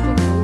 Welcome.